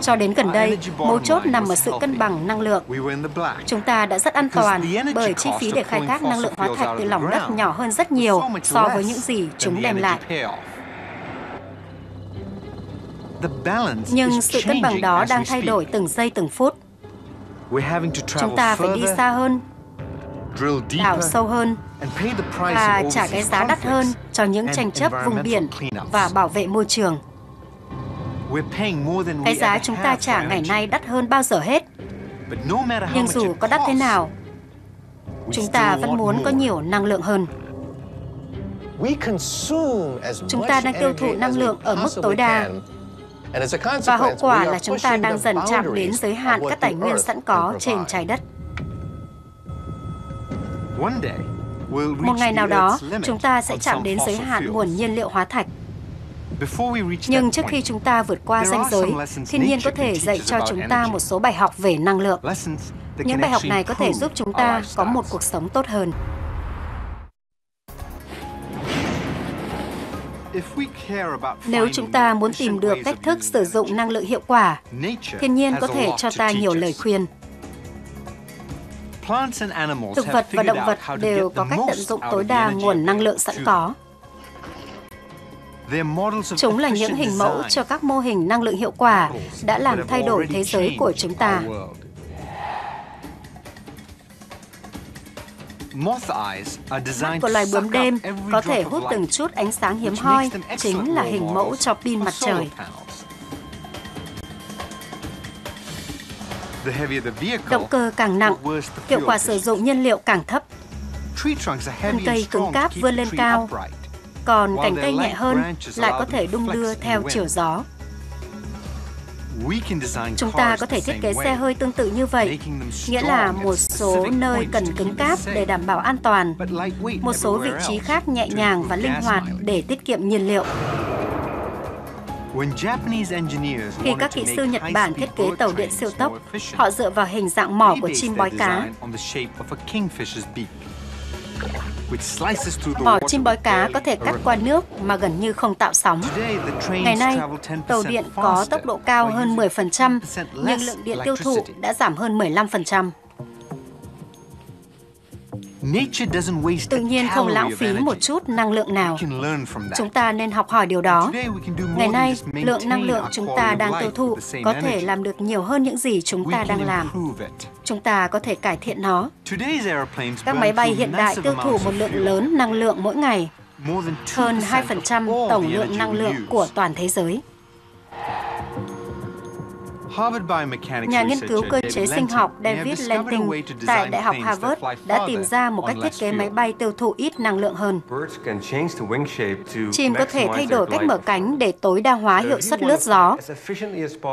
Cho đến gần đây, mấu chốt nằm ở sự cân bằng năng lượng. Chúng ta đã rất an toàn bởi chi phí để khai thác năng lượng hóa thạch từ lòng đất nhỏ hơn rất nhiều so với những gì chúng đem lại. Nhưng sự cân bằng đó đang thay đổi từng giây từng phút. Chúng ta phải đi xa hơn, đào sâu hơn và trả cái giá đắt hơn cho những tranh chấp vùng biển và bảo vệ môi trường. Cái giá chúng ta trả ngày nay đắt hơn bao giờ hết. Nhưng dù có đắt thế nào, chúng ta vẫn muốn có nhiều năng lượng hơn. Chúng ta đang tiêu thụ năng lượng ở mức tối đa và hậu quả là chúng ta đang dần chạm đến giới hạn các tài nguyên sẵn có trên trái đất. Một ngày nào đó, chúng ta sẽ chạm đến giới hạn nguồn nhiên liệu hóa thạch. Nhưng trước khi chúng ta vượt qua ranh giới, thiên nhiên có thể dạy cho chúng ta một số bài học về năng lượng. Những bài học này có thể giúp chúng ta có một cuộc sống tốt hơn. Nếu chúng ta muốn tìm được cách thức sử dụng năng lượng hiệu quả, thiên nhiên có thể cho ta nhiều lời khuyên. Thực vật và động vật đều có cách tận dụng tối đa nguồn năng lượng sẵn có. Chúng là những hình mẫu cho các mô hình năng lượng hiệu quả đã làm thay đổi thế giới của chúng ta. Mắt của loài bướm đêm có thể hút từng chút ánh sáng hiếm hoi, chính là hình mẫu cho pin mặt trời. Động cơ càng nặng, hiệu quả sử dụng nhiên liệu càng thấp. Thân cây cứng cáp vươn lên cao, còn cành cây nhẹ hơn lại có thể đung đưa theo chiều gió. Chúng ta có thể thiết kế xe hơi tương tự như vậy, nghĩa là một số nơi cần cứng cáp để đảm bảo an toàn, một số vị trí khác nhẹ nhàng và linh hoạt để tiết kiệm nhiên liệu. Khi các kỹ sư Nhật Bản thiết kế tàu điện siêu tốc, họ dựa vào hình dạng mỏ của chim bói cá. Mỏ chim bói cá có thể cắt qua nước mà gần như không tạo sóng. Ngày nay, tàu điện có tốc độ cao hơn 10%, nhưng lượng điện tiêu thụ đã giảm hơn 15%. Tự nhiên không lãng phí một chút năng lượng nào. Chúng ta nên học hỏi điều đó. Ngày nay, lượng năng lượng chúng ta đang tiêu thụ có thể làm được nhiều hơn những gì chúng ta đang làm. Chúng ta có thể cải thiện nó. Các máy bay hiện đại tiêu thụ một lượng lớn năng lượng mỗi ngày, hơn 2% tổng lượng năng lượng của toàn thế giới. Nhà nghiên cứu cơ chế sinh học David Lenting tại Đại học Harvard đã tìm ra một cách thiết kế máy bay tiêu thụ ít năng lượng hơn. Chim có thể thay đổi cách mở cánh để tối đa hóa hiệu suất lướt gió.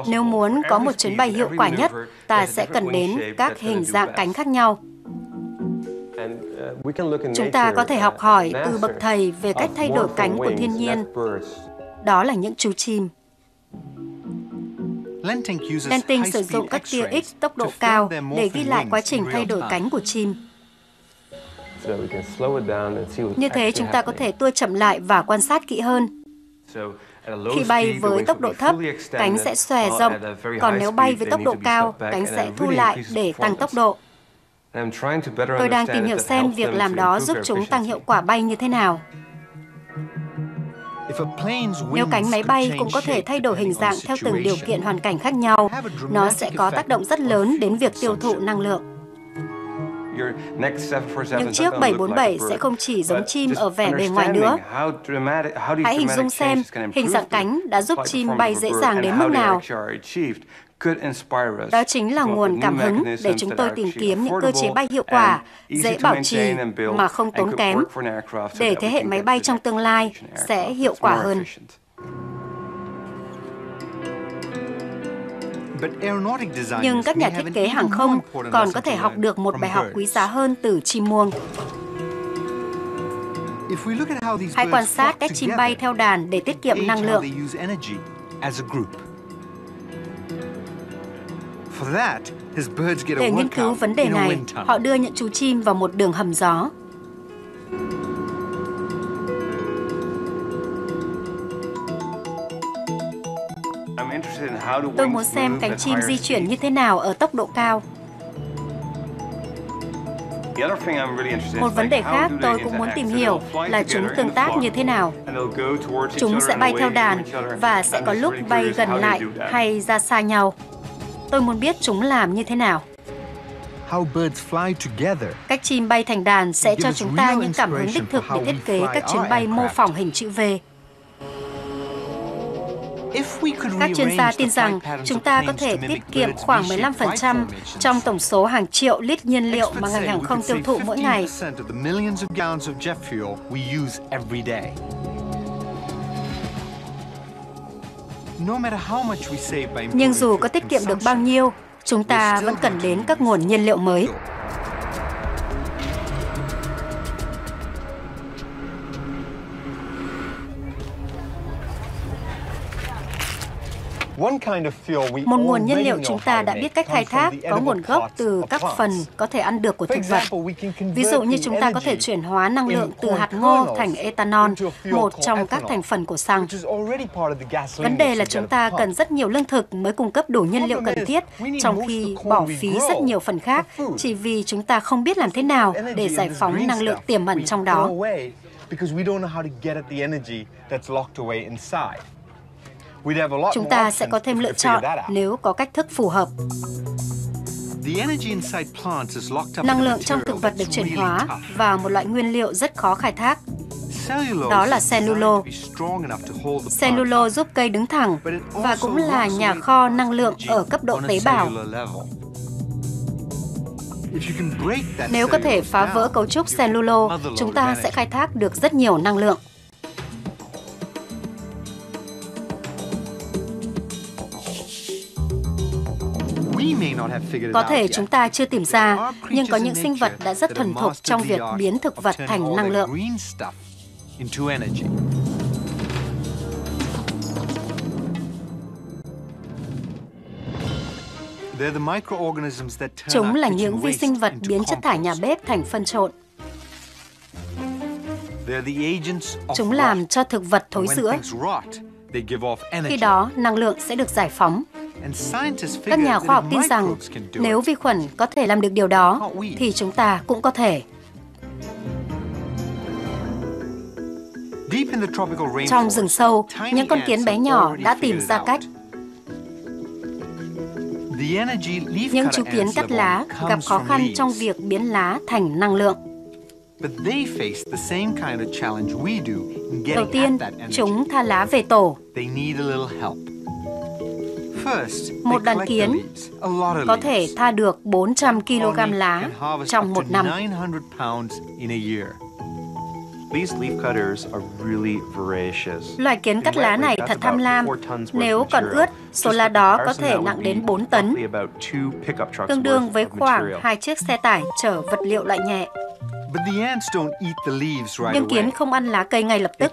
Nếu muốn có một chuyến bay hiệu quả nhất, ta sẽ cần đến các hình dạng cánh khác nhau. Chúng ta có thể học hỏi từ bậc thầy về cách thay đổi cánh của thiên nhiên. Đó là những chú chim. Lenting sử dụng các tia X tốc độ cao để ghi lại quá trình thay đổi cánh của chim. Như thế chúng ta có thể tua chậm lại và quan sát kỹ hơn. Khi bay với tốc độ thấp, cánh sẽ xòe rộng, còn nếu bay với tốc độ cao, cánh sẽ thu lại để tăng tốc độ. Tôi đang tìm hiểu xem việc làm đó giúp chúng tăng hiệu quả bay như thế nào. Nếu cánh máy bay cũng có thể thay đổi hình dạng theo từng điều kiện hoàn cảnh khác nhau, nó sẽ có tác động rất lớn đến việc tiêu thụ năng lượng. Nhưng chiếc 747 sẽ không chỉ giống chim ở vẻ bề ngoài nữa. Hãy hình dung xem hình dạng cánh đã giúp chim bay dễ dàng đến mức nào. Đó chính là nguồn cảm hứng để chúng tôi tìm kiếm những cơ chế bay hiệu quả, dễ bảo trì mà không tốn kém, để thế hệ máy bay trong tương lai sẽ hiệu quả hơn. Nhưng các nhà thiết kế hàng không còn có thể học được một bài học quý giá hơn từ chim muông. Hãy quan sát cách chim bay theo đàn để tiết kiệm năng lượng. Để nghiên cứu vấn đề này, họ đưa những chú chim vào một đường hầm gió. Tôi muốn xem cánh chim di chuyển như thế nào ở tốc độ cao. Một vấn đề khác tôi cũng muốn tìm hiểu là chúng tương tác như thế nào. Chúng sẽ bay theo đàn và sẽ có lúc bay gần lại hay ra xa nhau. Tôi muốn biết chúng làm như thế nào. Cách chim bay thành đàn sẽ cho chúng ta những cảm hứng đích thực để thiết kế các chuyến bay mô phỏng hình chữ V. Các chuyên gia tin rằng chúng ta có thể tiết kiệm khoảng 15% trong tổng số hàng triệu lít nhiên liệu mà ngành hàng không tiêu thụ mỗi ngày. Nhưng dù có tiết kiệm được bao nhiêu, chúng ta vẫn cần đến các nguồn nhiên liệu mới. Một nguồn nhiên liệu chúng ta đã biết cách khai thác có nguồn gốc từ các phần có thể ăn được của thực vật. Ví dụ như chúng ta có thể chuyển hóa năng lượng từ hạt ngô thành ethanol, một trong các thành phần của xăng. Vấn đề là chúng ta cần rất nhiều lương thực mới cung cấp đủ nhiên liệu cần thiết, trong khi bỏ phí rất nhiều phần khác chỉ vì chúng ta không biết làm thế nào để giải phóng năng lượng tiềm ẩn trong đó. Chúng ta sẽ có thêm lựa chọn nếu có cách thức phù hợp. Năng lượng trong thực vật được chuyển hóa vào một loại nguyên liệu rất khó khai thác. Đó là cellulo. Cellulo giúp cây đứng thẳng và cũng là nhà kho năng lượng ở cấp độ tế bào. Nếu có thể phá vỡ cấu trúc cellulo, chúng ta sẽ khai thác được rất nhiều năng lượng. Có thể chúng ta chưa tìm ra, nhưng có những sinh vật đã rất thuần thục trong việc biến thực vật thành năng lượng. Chúng là những vi sinh vật biến chất thải nhà bếp thành phân trộn. Chúng làm cho thực vật thối rữa. Khi đó, năng lượng sẽ được giải phóng. Các nhà khoa học tin rằng nếu vi khuẩn có thể làm được điều đó, thì chúng ta cũng có thể. Trong rừng sâu, những con kiến bé nhỏ đã tìm ra cách. Những chú kiến cắt lá gặp khó khăn trong việc biến lá thành năng lượng. Đầu tiên, chúng tha lá về tổ. Một đàn kiến có thể tha được 400 kg lá trong một năm. Loài kiến cắt lá này thật tham lam. Nếu còn ướt, số lá đó có thể nặng đến 4 tấn, tương đương với khoảng hai chiếc xe tải chở vật liệu loại nhẹ. Nhưng kiến không ăn lá cây ngay lập tức.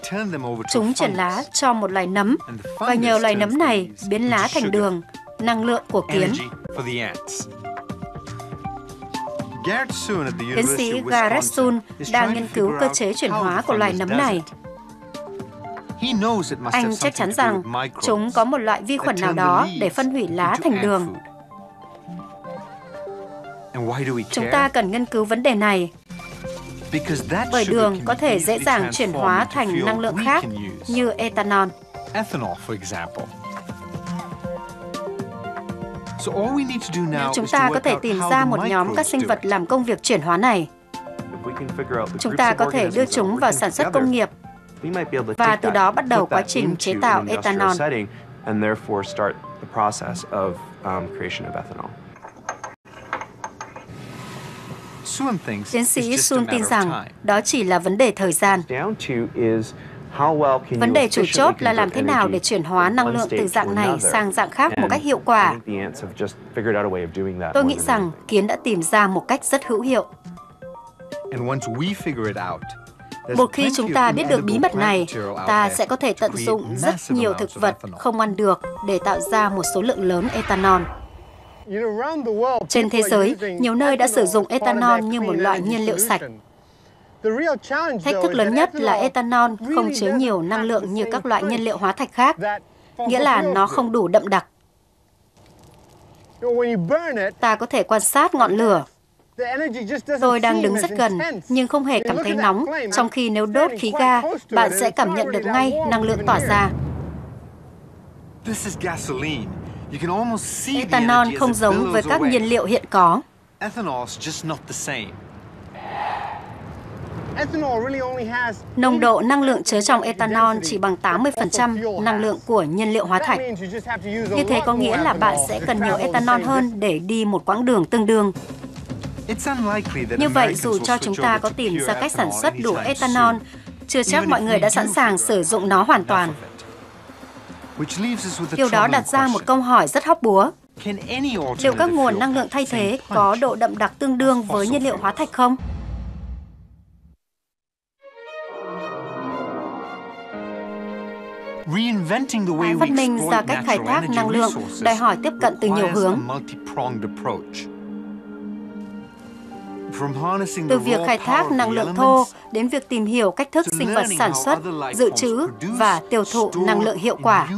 Chúng chuyển lá cho một loài nấm và nhờ loài nấm này biến lá thành đường, năng lượng của kiến. Tiến sĩ Gareth Sun đang nghiên cứu cơ chế chuyển hóa của loài nấm này. Anh chắc chắn rằng chúng có một loại vi khuẩn nào đó để phân hủy lá thành đường. Chúng ta cần nghiên cứu vấn đề này bởi đường có thể dễ dàng chuyển hóa thành năng lượng khác như ethanol. Chúng ta có thể tìm ra một nhóm các sinh vật làm công việc chuyển hóa này. Chúng ta có thể đưa chúng vào sản xuất công nghiệp và từ đó bắt đầu quá trình chế tạo ethanol. Tiến sĩ Sun tin rằng đó chỉ là vấn đề thời gian. Vấn đề chủ chốt là làm thế nào để chuyển hóa năng lượng từ dạng này sang dạng khác một cách hiệu quả. Tôi nghĩ rằng kiến đã tìm ra một cách rất hữu hiệu. Một khi chúng ta biết được bí mật này, ta sẽ có thể tận dụng rất nhiều thực vật không ăn được để tạo ra một số lượng lớn ethanol. Trên thế giới, nhiều nơi đã sử dụng ethanol như một loại nhiên liệu sạch. Thách thức lớn nhất là ethanol không chứa nhiều năng lượng như các loại nhiên liệu hóa thạch khác. nghĩa là nó không đủ đậm đặc. Ta có thể quan sát ngọn lửa. Tôi đang đứng rất gần, nhưng không hề cảm thấy nóng, trong khi nếu đốt khí ga, bạn sẽ cảm nhận được ngay năng lượng tỏa ra. Ethanol không giống với các nhiên liệu hiện có. Nồng độ năng lượng chứa trong ethanol chỉ bằng 80% năng lượng của nhiên liệu hóa thạch. Như thế có nghĩa là bạn sẽ cần nhiều ethanol hơn để đi một quãng đường tương đương. Như vậy, dù cho chúng ta có tìm ra cách sản xuất đủ ethanol, chưa chắc mọi người đã sẵn sàng sử dụng nó hoàn toàn. Điều đó đặt ra một câu hỏi rất hóc búa. Liệu các nguồn năng lượng thay thế có độ đậm đặc tương đương với nhiên liệu hóa thạch không? Phát minh ra cách khai thác năng lượng đòi hỏi tiếp cận từ nhiều hướng. Từ việc khai thác năng lượng thô đến việc tìm hiểu cách thức sinh vật sản xuất, dự trữ và tiêu thụ năng lượng hiệu quả.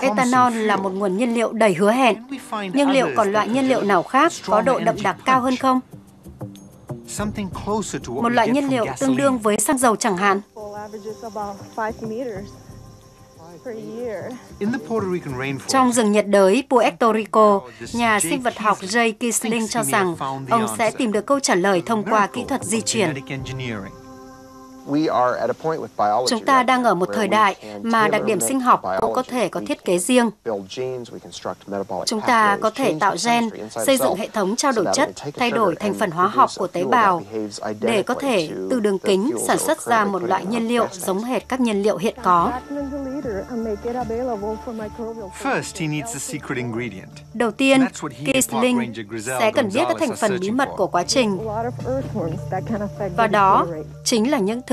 Ethanol là một nguồn nhiên liệu đầy hứa hẹn, nhưng liệu còn loại nhiên liệu nào khác có độ đậm đặc cao hơn không? Một loại nhiên liệu tương đương với xăng dầu chẳng hạn. Trong rừng nhiệt đới Puerto Rico, nhà sinh vật học Jay Kisling cho rằng ông sẽ tìm được câu trả lời thông qua kỹ thuật di truyền. Chúng ta đang ở một thời đại mà đặc điểm sinh học cũng có thể có thiết kế riêng. Chúng ta có thể tạo gen, xây dựng hệ thống trao đổi chất, thay đổi thành phần hóa học của tế bào để có thể từ đường kính sản xuất ra một loại nhiên liệu giống hệt các nhiên liệu hiện có. Đầu tiên, Kisling sẽ cần biết các thành phần bí mật của quá trình. Và đó chính là những thứ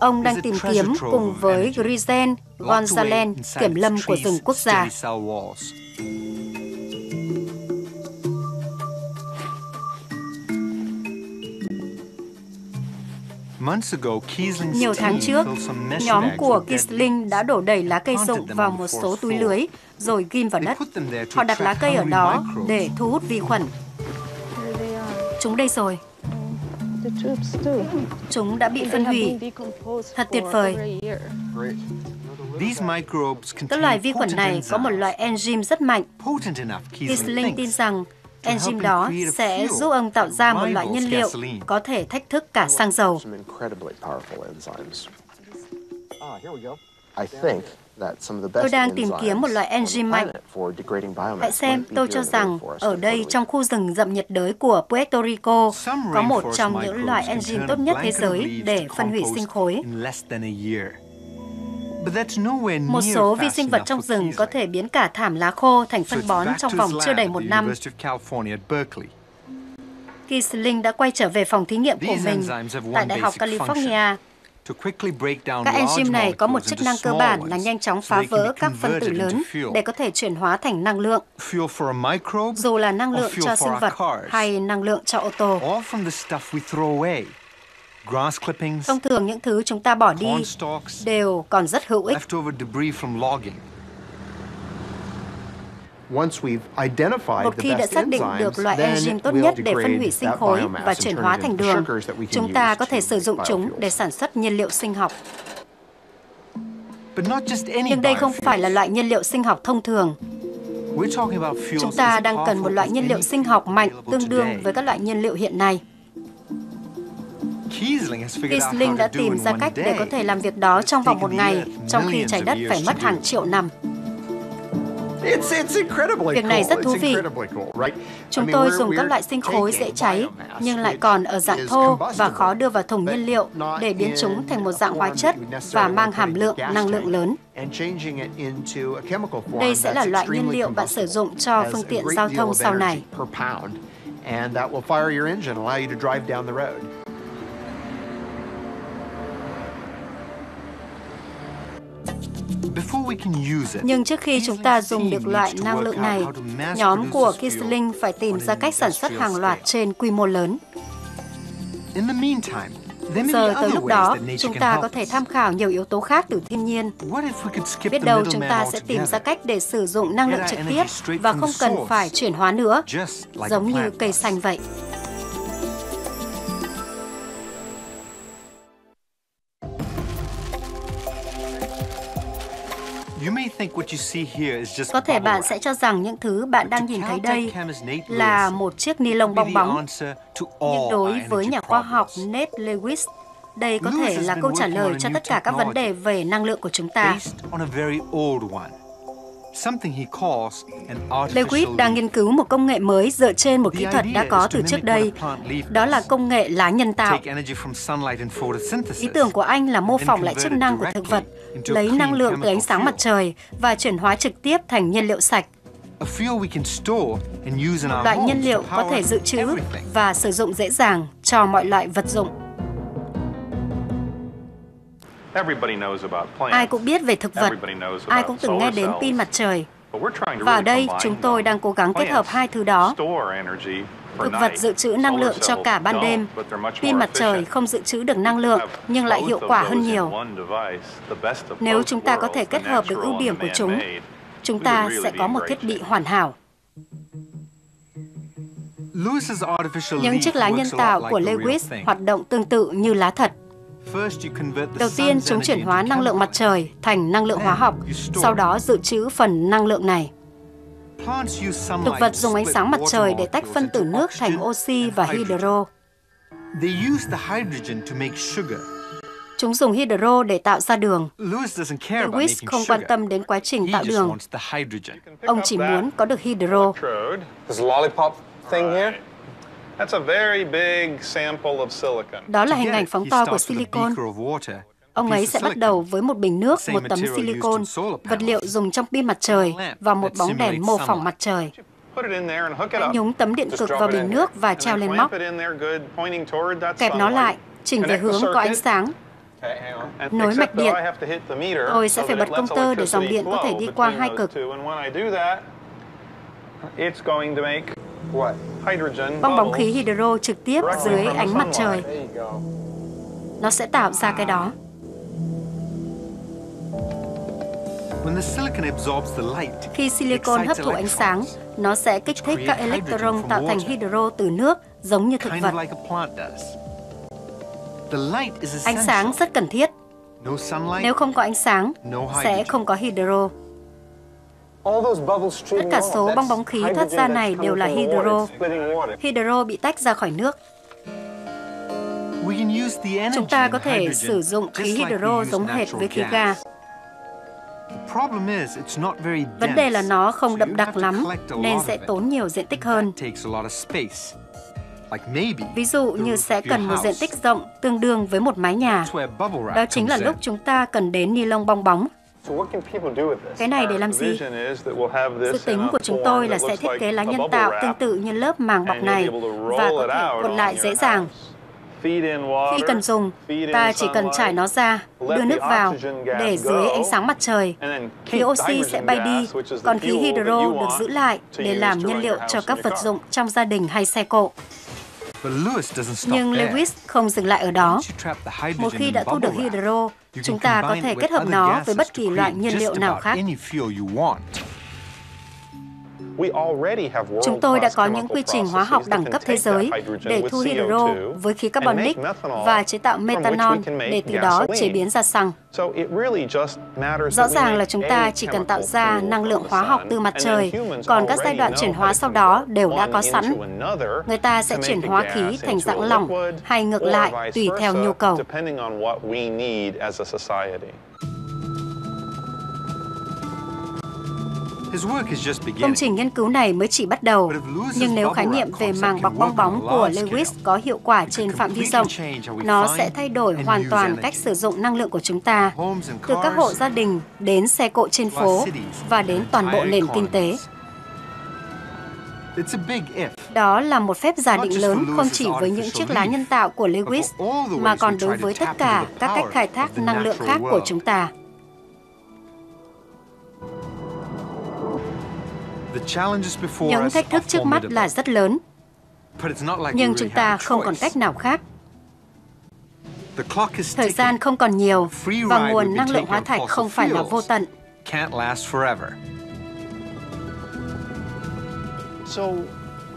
ông đang tìm kiếm cùng với Grizen Gonzalez, kiểm lâm của rừng quốc gia. Nhiều tháng trước, nhóm của Kisling đã đổ đầy lá cây rụng vào một số túi lưới, rồi ghim vào đất. Họ đặt lá cây ở đó để thu hút vi khuẩn. Chúng đây rồi. Chúng đã bị phân hủy. Thật tuyệt vời. Các loài vi khuẩn này có một loại enzyme rất mạnh. Kisling tin rằng enzyme đó sẽ giúp ông tạo ra một loại nhiên liệu có thể thách thức cả xăng dầu. Tôi đang tìm kiếm một loại enzyme mạnh. Hãy xem, tôi cho rằng ở đây trong khu rừng rậm nhiệt đới của Puerto Rico có một trong những loại enzyme tốt nhất thế giới để phân hủy sinh khối. Một số vi sinh vật trong rừng có thể biến cả thảm lá khô thành phân bón trong vòng chưa đầy một năm. Kisling đã quay trở về phòng thí nghiệm của mình tại Đại học California các enzyme này có một chức năng cơ bản là nhanh chóng phá vỡ các phân tử lớn để có thể chuyển hóa thành năng lượng, dù là năng lượng cho sinh vật hay năng lượng cho ô tô. Thông thường những thứ chúng ta bỏ đi đều còn rất hữu ích. Một khi đã xác định được loại enzyme tốt nhất để phân hủy sinh khối và chuyển hóa thành đường, chúng ta có thể sử dụng chúng để sản xuất nhiên liệu sinh học. Nhưng đây không phải là loại nhiên liệu sinh học thông thường. Chúng ta đang cần một loại nhiên liệu sinh học mạnh tương đương với các loại nhiên liệu hiện nay. Kiesling đã tìm ra cách để có thể làm việc đó trong vòng một ngày, trong khi trái đất phải mất hàng triệu năm. Việc này rất thú vị. Chúng tôi dùng các loại sinh khối dễ cháy, nhưng lại còn ở dạng thô và khó đưa vào thùng nhiên liệu để biến chúng thành một dạng hóa chất và mang hàm lượng năng lượng lớn. Đây sẽ là loại nhiên liệu bạn sử dụng cho phương tiện giao thông sau này. Nhưng trước khi chúng ta dùng được loại năng lượng này, nhóm của Kisling phải tìm ra cách sản xuất hàng loạt trên quy mô lớn. Giờ tới lúc đó, chúng ta có thể tham khảo nhiều yếu tố khác từ thiên nhiên. Biết đâu chúng ta sẽ tìm ra cách để sử dụng năng lượng trực tiếp và không cần phải chuyển hóa nữa, giống như cây xanh vậy. Có thể bạn sẽ cho rằng những thứ bạn đang nhìn thấy đây là một chiếc ni lông bong bóng. Nhưng đối với nhà khoa học Nate Lewis, đây có thể là câu trả lời cho tất cả các vấn đề về năng lượng của chúng ta. Lewis đang nghiên cứu một công nghệ mới dựa trên một kỹ thuật đã có từ trước đây. Đó là công nghệ lá nhân tạo. Ý tưởng của anh là mô phỏng lại chức năng của thực vật, lấy năng lượng từ ánh sáng mặt trời và chuyển hóa trực tiếp thành nhiên liệu sạch. Loại nhiên liệu có thể dự trữ và sử dụng dễ dàng cho mọi loại vật dụng. Ai cũng biết về thực vật, ai cũng từng nghe đến pin mặt trời. Và ở đây chúng tôi đang cố gắng kết hợp hai thứ đó. Thực vật dự trữ năng lượng cho cả ban đêm. Pin mặt trời không dự trữ được năng lượng nhưng lại hiệu quả hơn nhiều. Nếu chúng ta có thể kết hợp được ưu điểm của chúng, chúng ta sẽ có một thiết bị hoàn hảo. Những chiếc lá nhân tạo của Lewis hoạt động tương tự như lá thật. Đầu tiên, chúng chuyển hóa năng lượng mặt trời thành năng lượng hóa học, sau đó dự trữ phần năng lượng này. Thực vật dùng ánh sáng mặt trời để tách phân tử nước thành oxy và hydro. Chúng dùng hydro để tạo ra đường. Lewis không quan tâm đến quá trình tạo đường. Ông chỉ muốn có được hydro. Đó là hình ảnh phóng to của silicon. Ông ấy sẽ bắt đầu với một bình nước, một tấm silicon, vật liệu dùng trong pin mặt trời và một bóng đèn mô phỏng mặt trời. Hãy nhúng tấm điện cực vào bình nước và treo lên móc. Kẹp nó lại, chỉnh về hướng có ánh sáng. Nối mạch điện. Tôi sẽ phải bật công tơ để dòng điện có thể đi qua hai cực. Bong bóng khí hydro trực tiếp dưới ánh mặt trời. Nó sẽ tạo ra cái đó. Khi silicon hấp thụ ánh sáng, nó sẽ kích thích các electron tạo thành hydro từ nước giống như thực vật. Ánh sáng rất cần thiết. Nếu không có ánh sáng, sẽ không có hydro. Tất cả số bong bóng khí thoát ra này đều là hydro. Hydro bị tách ra khỏi nước. Chúng ta có thể sử dụng khí hydro giống hệt với khí ga. Vấn đề là nó không đậm đặc lắm nên sẽ tốn nhiều diện tích hơn. Ví dụ như sẽ cần một diện tích rộng tương đương với một mái nhà. Đó chính là lúc chúng ta cần đến ni lông bong bóng. Cái này để làm gì? Dự tính của chúng tôi là sẽ thiết kế lá nhân tạo tương tự như lớp màng bọc này và có thể cuộn lại dễ dàng. Khi cần dùng, ta chỉ cần trải nó ra, đưa nước vào, để dưới ánh sáng mặt trời. Khí oxy sẽ bay đi, còn khí hydro được giữ lại để làm nhiên liệu cho các vật dụng trong gia đình hay xe cộ. Nhưng Lewis không dừng lại ở đó. Một khi đã thu được hydro, chúng ta có thể kết hợp nó với bất kỳ loại nhiên liệu nào khác. Chúng tôi đã có những quy trình hóa học đẳng cấp thế giới để thu hydro với khí carbonic và chế tạo methanol để từ đó chế biến ra xăng. Rõ ràng là chúng ta chỉ cần tạo ra năng lượng hóa học từ mặt trời, còn các giai đoạn chuyển hóa sau đó đều đã có sẵn. Người ta sẽ chuyển hóa khí thành dạng lỏng hay ngược lại tùy theo nhu cầu. Công trình nghiên cứu này mới chỉ bắt đầu, nhưng nếu khái niệm về màng bọc bong bóng của Lewis có hiệu quả trên phạm vi rộng, nó sẽ thay đổi hoàn toàn cách sử dụng năng lượng của chúng ta, từ các hộ gia đình đến xe cộ trên phố và đến toàn bộ nền kinh tế. Đó là một phép giả định lớn không chỉ với những chiếc lá nhân tạo của Lewis, mà còn đối với tất cả các cách khai thác năng lượng khác của chúng ta. Những thách thức trước mắt là rất lớn, nhưng chúng ta không còn cách nào khác. Thời gian không còn nhiều và nguồn năng lượng hóa thạch không phải là vô tận.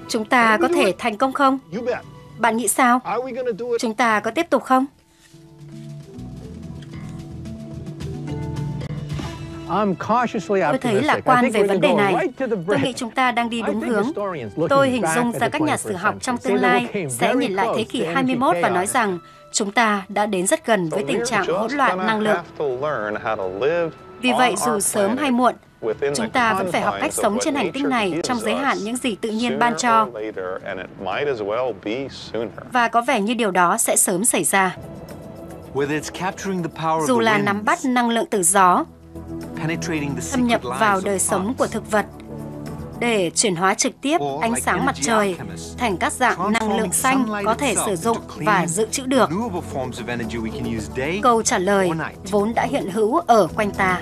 Chúng ta có thể thành công không? Bạn nghĩ sao? Chúng ta có tiếp tục không? Tôi thấy lạc quan về vấn đề này. Tôi nghĩ chúng ta đang đi đúng hướng. Tôi hình dung ra các nhà sử học trong tương lai sẽ nhìn lại thế kỷ 21 và nói rằng chúng ta đã đến rất gần với tình trạng hỗn loạn năng lượng. Vì vậy, dù sớm hay muộn, chúng ta vẫn phải học cách sống trên hành tinh này trong giới hạn những gì tự nhiên ban cho. Và có vẻ như điều đó sẽ sớm xảy ra. Dù là nắm bắt năng lượng từ gió, xâm nhập vào đời sống của thực vật để chuyển hóa trực tiếp ánh sáng mặt trời thành các dạng năng lượng xanh có thể sử dụng và dự trữ được. Câu trả lời vốn đã hiện hữu ở quanh ta.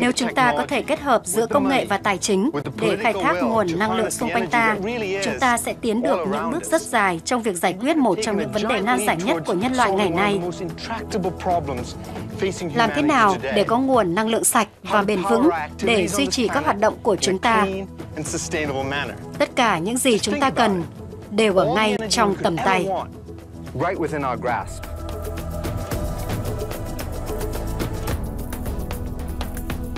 Nếu chúng ta có thể kết hợp giữa công nghệ và tài chính để khai thác nguồn năng lượng xung quanh ta, chúng ta sẽ tiến được những bước rất dài trong việc giải quyết một trong những vấn đề nan giải nhất của nhân loại ngày nay. Làm thế nào để có nguồn năng lượng sạch và bền vững để duy trì các hoạt động của chúng ta? Tất cả những gì chúng ta cần đều ở ngay trong tầm tay.